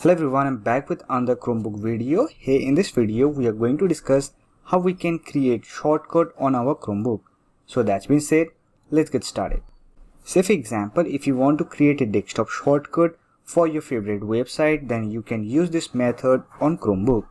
Hello everyone, I'm back with another Chromebook video. Here in this video, we are going to discuss how we can create shortcut on our Chromebook. So that's been said, let's get started. Say for example, if you want to create a desktop shortcut for your favorite website, then you can use this method on Chromebook.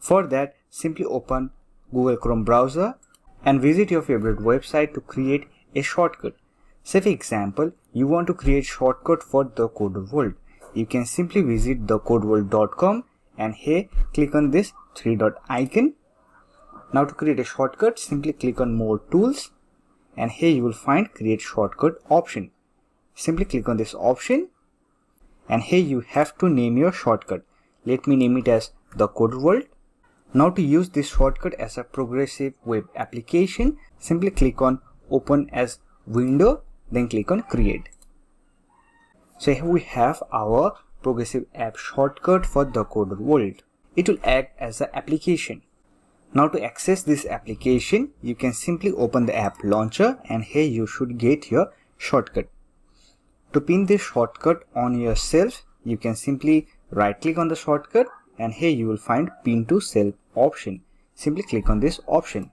For that, simply open Google Chrome browser and visit your favorite website to create a shortcut. Say for example, you want to create shortcut for the coder world you can simply visit thecoderworld.com and here click on this three dot icon. Now to create a shortcut, simply click on more tools and here you will find create shortcut option. Simply click on this option and here you have to name your shortcut. Let me name it as the coder world. Now to use this shortcut as a progressive web application, simply click on open as window, then click on create. So here we have our progressive app shortcut for the coder world. It will act as an application. Now to access this application, you can simply open the app launcher and here you should get your shortcut. To pin this shortcut on your shelf, you can simply right click on the shortcut and here you will find pin to shelf option. Simply click on this option.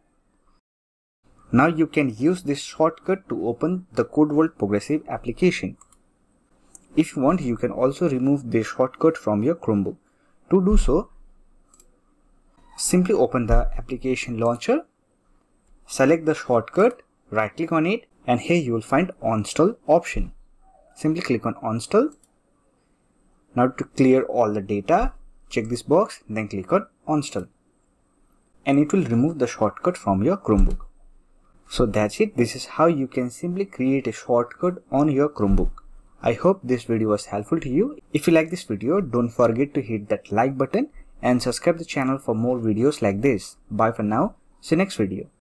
Now you can use this shortcut to open the Coder World Progressive application. If you want, you can also remove the shortcut from your Chromebook. To do so, simply open the application launcher, select the shortcut, right click on it and here you will find uninstall option. Simply click on uninstall. Now to clear all the data, check this box then click on uninstall and it will remove the shortcut from your Chromebook. So that's it. This is how you can simply create a shortcut on your Chromebook. I hope this video was helpful to you. If you like this video, don't forget to hit that like button and subscribe the channel for more videos like this. Bye for now. See you next video.